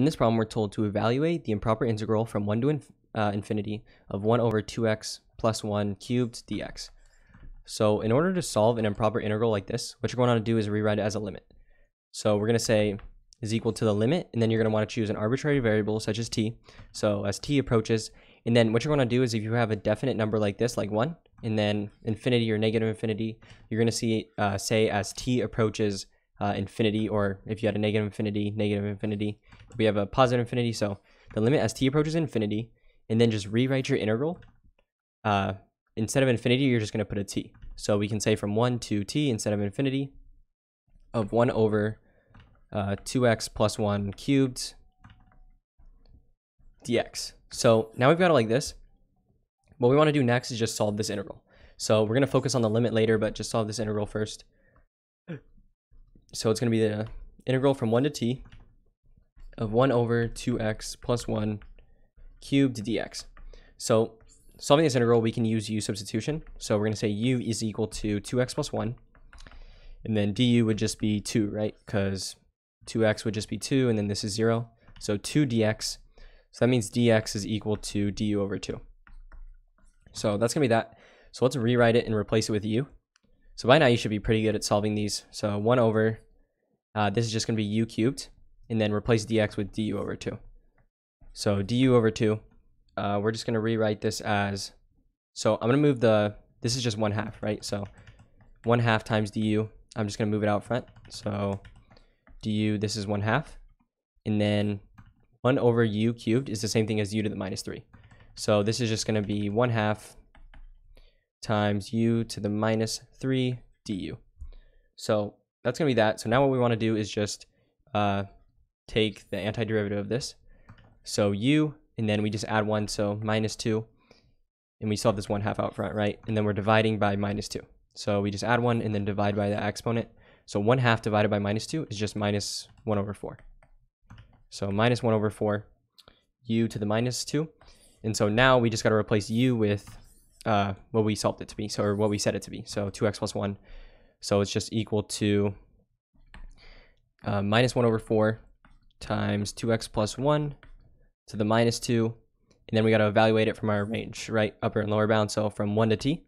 In this problem, we're told to evaluate the improper integral from 1 to inf uh, infinity of 1 over 2x plus 1 cubed dx. So in order to solve an improper integral like this, what you're going to do is rewrite it as a limit. So we're going to say is equal to the limit, and then you're going to want to choose an arbitrary variable such as t. So as t approaches, and then what you're going to do is if you have a definite number like this, like 1, and then infinity or negative infinity, you're going to see uh, say as t approaches uh, infinity, or if you had a negative infinity, negative infinity, we have a positive infinity. So the limit as t approaches infinity, and then just rewrite your integral. Uh, instead of infinity, you're just going to put a t. So we can say from 1 to t instead of infinity of 1 over uh, 2x plus 1 cubed dx. So now we've got it like this. What we want to do next is just solve this integral. So we're going to focus on the limit later, but just solve this integral first. So it's going to be the integral from 1 to t of 1 over 2x plus 1 cubed dx. So solving this integral, we can use u substitution. So we're going to say u is equal to 2x plus 1. And then du would just be 2, right? Because 2x would just be 2, and then this is 0. So 2 dx. So that means dx is equal to du over 2. So that's going to be that. So let's rewrite it and replace it with u. So by now you should be pretty good at solving these. So 1 over, uh, this is just going to be u cubed, and then replace dx with du over 2. So du over 2, uh, we're just going to rewrite this as, so I'm going to move the, this is just 1 half, right? So 1 half times du, I'm just going to move it out front. So du, this is 1 half. And then 1 over u cubed is the same thing as u to the minus 3. So this is just going to be 1 half times u to the minus 3 du. So that's going to be that. So now what we want to do is just uh, take the antiderivative of this. So u, and then we just add 1, so minus 2. And we have this 1 half out front, right? And then we're dividing by minus 2. So we just add 1 and then divide by the exponent. So 1 half divided by minus 2 is just minus 1 over 4. So minus 1 over 4, u to the minus 2. And so now we just got to replace u with uh, what we solved it to be, so or what we set it to be. So 2x plus 1. So it's just equal to uh, minus 1 over 4 times 2x plus 1 to the minus 2. And then we got to evaluate it from our range, right? Upper and lower bound. So from 1 to t.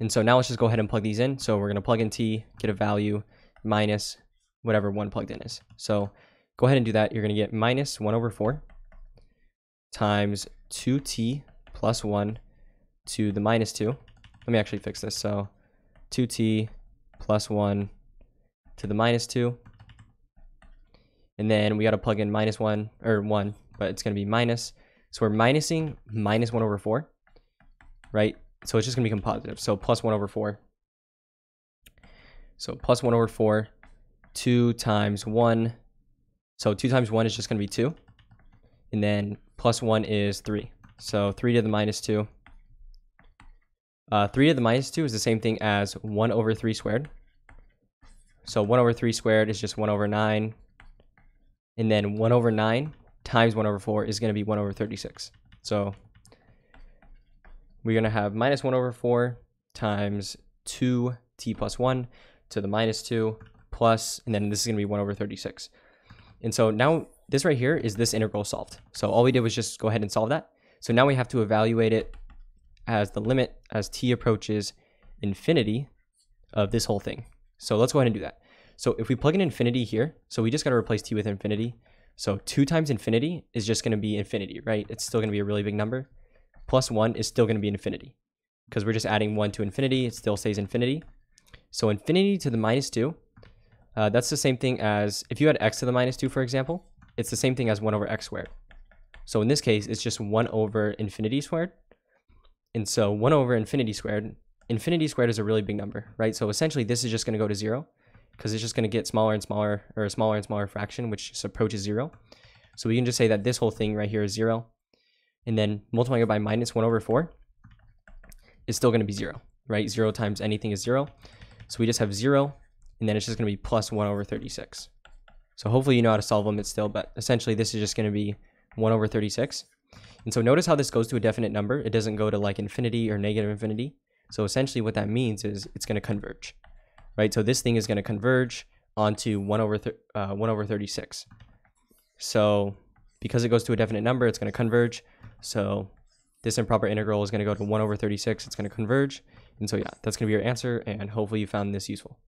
And so now let's just go ahead and plug these in. So we're going to plug in t, get a value minus whatever 1 plugged in is. So go ahead and do that. You're going to get minus 1 over 4 times 2t plus 1 to the minus 2. Let me actually fix this. So 2t plus 1 to the minus 2. And then we got to plug in minus 1, or 1, but it's going to be minus. So we're minusing minus 1 over 4, right? So it's just going to become positive. So plus 1 over 4. So plus 1 over 4, 2 times 1. So 2 times 1 is just going to be 2. And then plus 1 is 3. So 3 to the minus 2. Uh, 3 to the minus 2 is the same thing as 1 over 3 squared. So 1 over 3 squared is just 1 over 9. And then 1 over 9 times 1 over 4 is going to be 1 over 36. So we're going to have minus 1 over 4 times 2t plus 1 to the minus 2 plus, and then this is going to be 1 over 36. And so now this right here is this integral solved. So all we did was just go ahead and solve that. So now we have to evaluate it as the limit as t approaches infinity of this whole thing. So let's go ahead and do that. So if we plug in infinity here, so we just got to replace t with infinity. So 2 times infinity is just going to be infinity, right? It's still going to be a really big number. Plus 1 is still going to be infinity. Because we're just adding 1 to infinity, it still stays infinity. So infinity to the minus 2, uh, that's the same thing as, if you had x to the minus 2, for example, it's the same thing as 1 over x squared. So in this case, it's just 1 over infinity squared. And so 1 over infinity squared, infinity squared is a really big number, right? So essentially this is just going to go to 0 because it's just going to get smaller and smaller, or a smaller and smaller fraction, which just approaches 0. So we can just say that this whole thing right here is 0. And then multiplying it by minus 1 over 4 is still going to be 0, right? 0 times anything is 0. So we just have 0, and then it's just going to be plus 1 over 36. So hopefully you know how to solve limits still, but essentially this is just going to be 1 over 36. And so notice how this goes to a definite number. It doesn't go to like infinity or negative infinity. So essentially what that means is it's going to converge, right? So this thing is going to converge onto 1 over, uh, 1 over 36. So because it goes to a definite number, it's going to converge. So this improper integral is going to go to 1 over 36. It's going to converge. And so yeah, that's going to be your answer, and hopefully you found this useful.